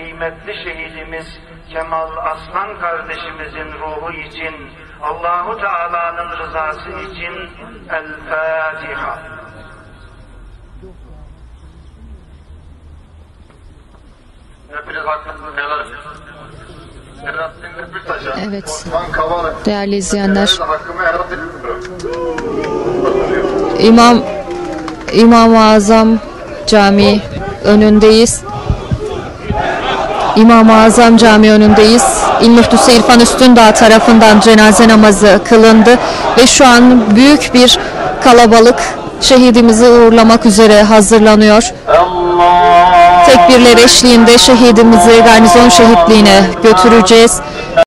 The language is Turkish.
kıymetli şehidimiz Kemal Aslan kardeşimizin ruhu için, Allahu Teala'nın rızası için El Fatiha. Hepiniz helal Evet. Değerli izleyenler. İmam İmam-ı Azam Camii önündeyiz. İmam-ı Azam Camii önündeyiz. İl Müftüsü İrfan Üstündağ tarafından cenaze namazı kılındı ve şu an büyük bir kalabalık şehidimizi uğurlamak üzere hazırlanıyor. Tekbirler eşliğinde şehidimizi garnizon şehitliğine götüreceğiz.